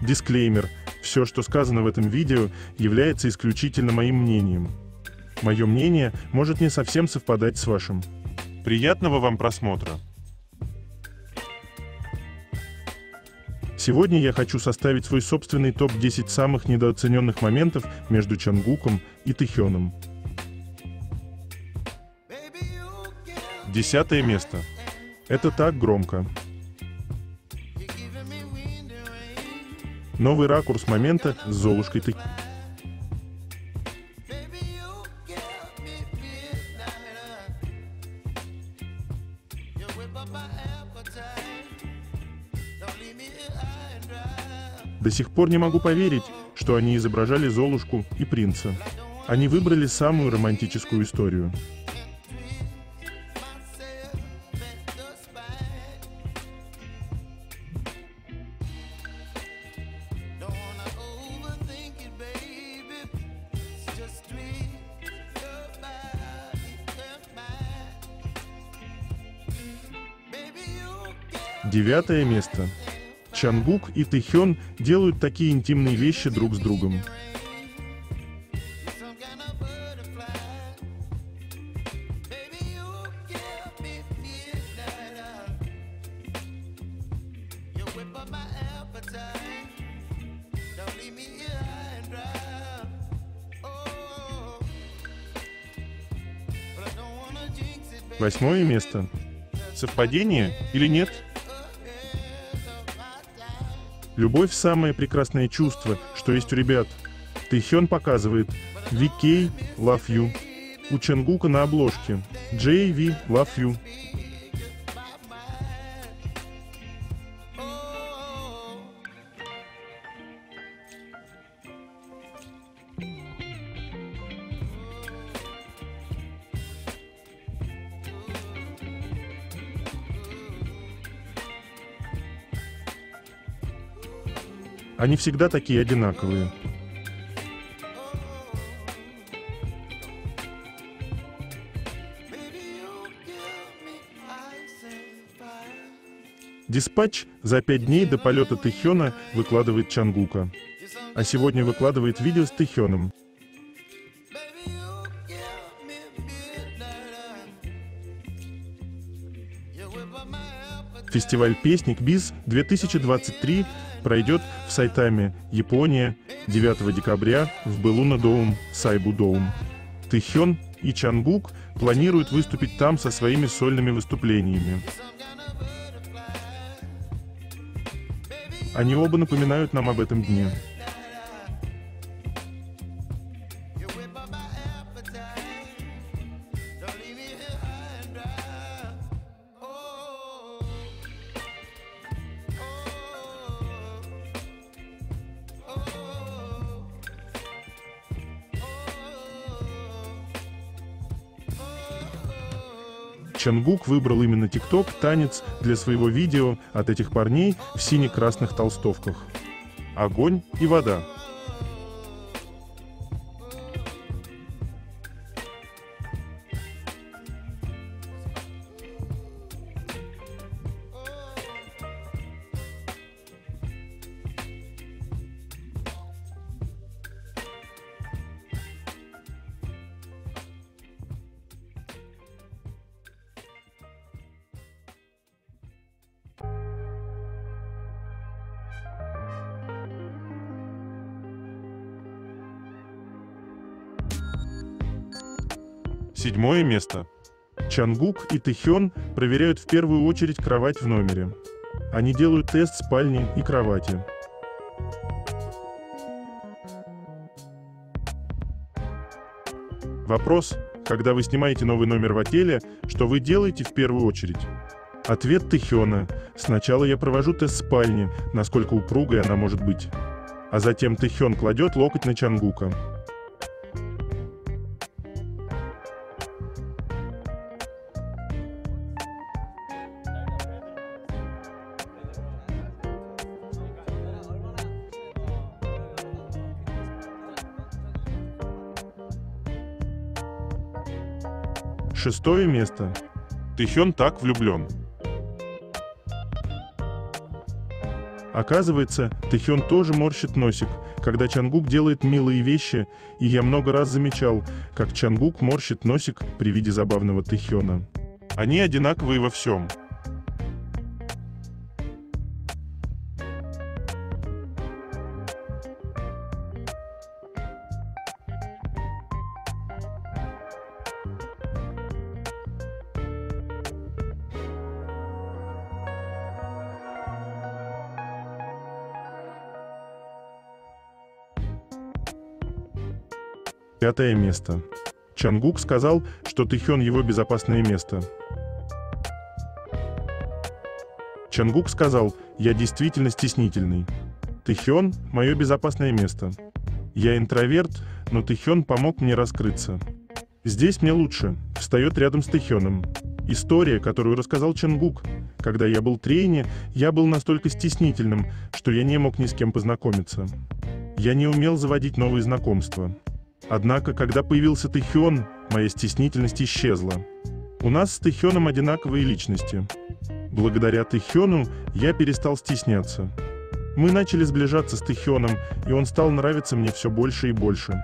Дисклеймер. Все, что сказано в этом видео, является исключительно моим мнением. Мое мнение может не совсем совпадать с вашим. Приятного вам просмотра. Сегодня я хочу составить свой собственный топ-10 самых недооцененных моментов между Чангуком и Тэхёном. Десятое место. Это так громко. Новый ракурс момента с Золушкой Тэхёном. До сих пор не могу поверить, что они изображали Золушку и принца. Они выбрали самую романтическую историю. Девятое место. Чангук и Тэхён делают такие интимные вещи друг с другом. Восьмое место. Совпадение или нет? Любовь – самое прекрасное чувство, что есть у ребят. Тэхён показывает VK Love You. У Ченгука на обложке JV Love You. Они всегда такие одинаковые. Диспатч за пять дней до полета Тэхёна выкладывает Чангука. А сегодня выкладывает видео с Тэхёном. Фестиваль песни Биз 2023 пройдет в Сайтаме, Япония, 9 декабря в Белуна Доум, Сайбу Доум. Тэхён и Чангук планируют выступить там со своими сольными выступлениями. Они оба напоминают нам об этом дне. Чангук выбрал именно ТикТок танец для своего видео от этих парней в сине-красных толстовках. Огонь и вода. Седьмое место. Чангук и Тэхён проверяют в первую очередь кровать в номере. Они делают тест спальни и кровати. Вопрос, когда вы снимаете новый номер в отеле, что вы делаете в первую очередь? Ответ Тэхёна. Сначала я провожу тест спальни, насколько упругой она может быть. А затем Тэхён кладет локоть на Чангука. Шестое место. Тэхён так влюблен. Оказывается, Тэхён тоже морщит носик, когда Чангук делает милые вещи, и я много раз замечал, как Чангук морщит носик при виде забавного Тэхёна. Они одинаковые во всем. Пятое место. Чангук сказал, что Тэхён его безопасное место. Чангук сказал, я действительно стеснительный. Тэхён – мое безопасное место. Я интроверт, но Тэхён помог мне раскрыться. Здесь мне лучше, встает рядом с Тэхёном. История, которую рассказал Чангук. Когда я был трейне, я был настолько стеснительным, что я не мог ни с кем познакомиться. Я не умел заводить новые знакомства. Однако, когда появился Тэхён, моя стеснительность исчезла. У нас с Тэхёном одинаковые личности. Благодаря Тэхёну я перестал стесняться. Мы начали сближаться с Тэхёном, и он стал нравиться мне все больше и больше.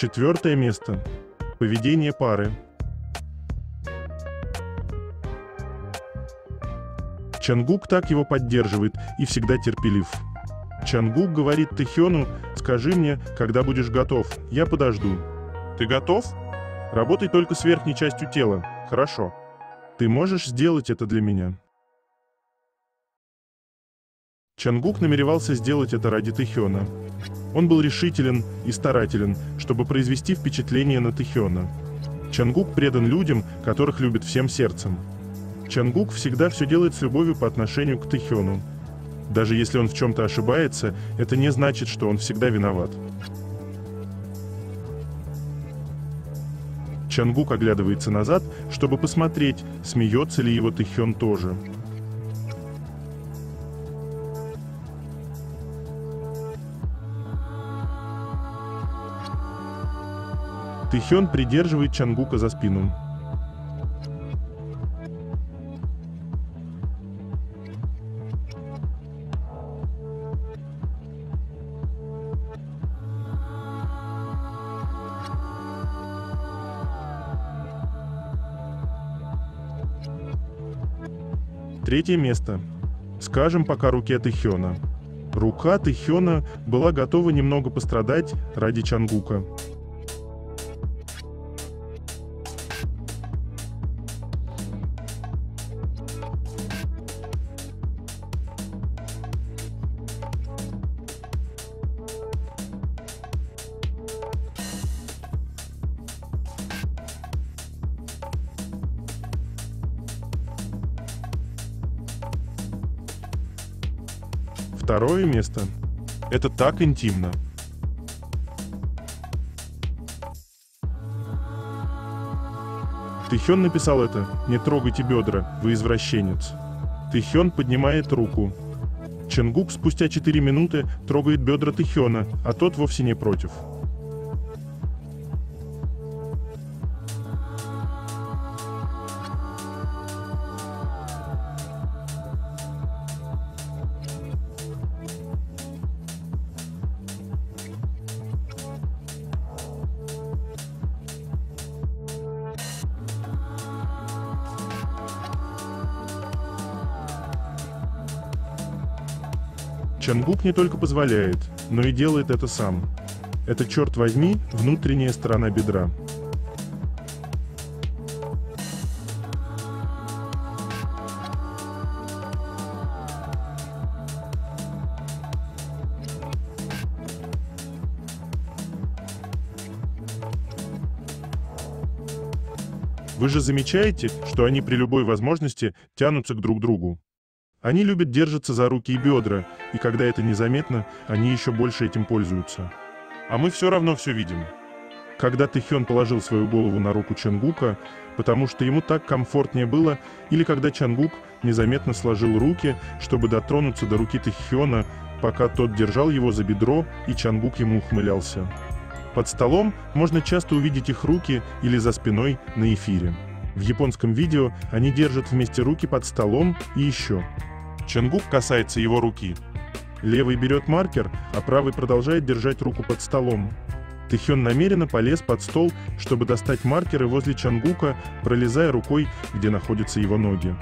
Четвертое место. Поведение пары. Чангук так его поддерживает и всегда терпелив. Чангук говорит Тэхёну, скажи мне, когда будешь готов, я подожду. Ты готов? Работай только с верхней частью тела, хорошо. Ты можешь сделать это для меня? Чангук намеревался сделать это ради Тэхёна. Он был решителен и старателен, чтобы произвести впечатление на Тэхёна. Чангук предан людям, которых любит всем сердцем. Чангук всегда все делает с любовью по отношению к Тэхёну. Даже если он в чем-то ошибается, это не значит, что он всегда виноват. Чангук оглядывается назад, чтобы посмотреть, смеется ли его Тэхён тоже. Тэхён придерживает Чангука за спину. Третье место. Скажем пока руке Тэхёна. Рука Тэхёна была готова немного пострадать ради Чангука. Второе место. Это так интимно. Тэхён написал это «Не трогайте бедра, вы извращенец». Тэхён поднимает руку. Ченгук спустя 4 минуты трогает бедра Тэхёна, а тот вовсе не против. Чангук не только позволяет, но и делает это сам. Это, черт возьми, внутренняя сторона бедра. Вы же замечаете, что они при любой возможности тянутся к друг другу. Они любят держаться за руки и бедра, и когда это незаметно, они еще больше этим пользуются. А мы все равно все видим. когда Тэхён положил свою голову на руку Чангука, потому что ему так комфортнее было, или когда Чангук незаметно сложил руки, чтобы дотронуться до руки Тэхёна, пока тот держал его за бедро, и Чангук ему ухмылялся. Под столом можно часто увидеть их руки или за спиной на эфире. В японском видео они держат вместе руки под столом и еще. Чангук касается его руки. Левый берет маркер, а правый продолжает держать руку под столом. Тэхён намеренно полез под стол, чтобы достать маркеры возле Чангука, пролезая рукой, где находятся его ноги.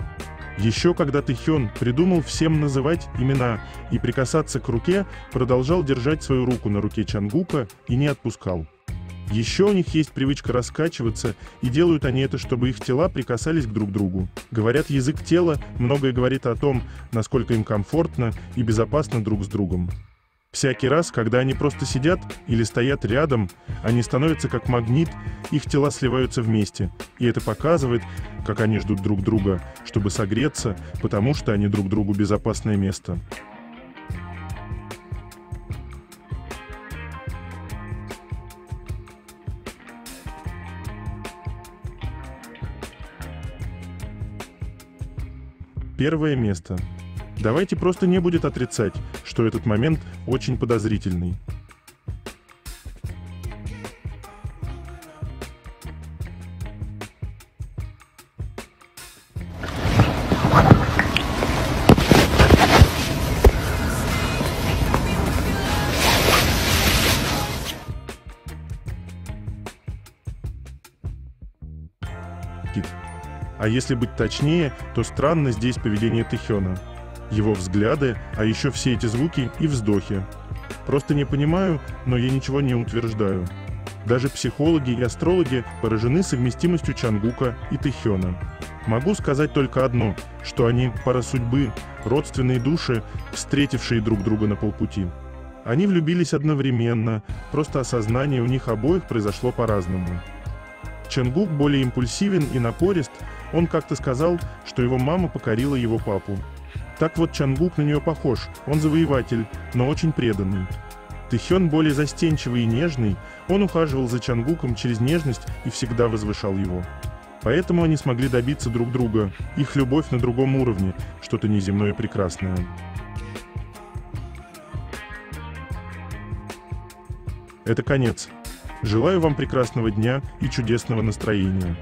Еще когда Тэхён придумал всем называть имена и прикасаться к руке, продолжал держать свою руку на руке Чангука и не отпускал. Еще у них есть привычка раскачиваться, и делают они это, чтобы их тела прикасались к друг другу. Говорят, язык тела многое говорит о том, насколько им комфортно и безопасно друг с другом. Всякий раз, когда они просто сидят или стоят рядом, они становятся как магнит, их тела сливаются вместе. И это показывает, как они ждут друг друга, чтобы согреться, потому что они друг другу безопасное место. Первое место. Давайте просто не будет отрицать, что этот момент очень подозрительный. А если быть точнее, то странно здесь поведение Тэхёна. Его взгляды, а еще все эти звуки и вздохи. Просто не понимаю, но я ничего не утверждаю. Даже психологи и астрологи поражены совместимостью Чангука и Тэхёна. Могу сказать только одно, что они пара судьбы, родственные души, встретившие друг друга на полпути. Они влюбились одновременно, просто осознание у них обоих произошло по-разному. Чангук более импульсивен и напорист, он как-то сказал, что его мама покорила его папу. Так вот Чангук на нее похож, он завоеватель, но очень преданный. Тэхён более застенчивый и нежный, он ухаживал за Чангуком через нежность и всегда возвышал его. Поэтому они смогли добиться друг друга, их любовь на другом уровне, что-то неземное и прекрасное. Это конец. Желаю вам прекрасного дня и чудесного настроения.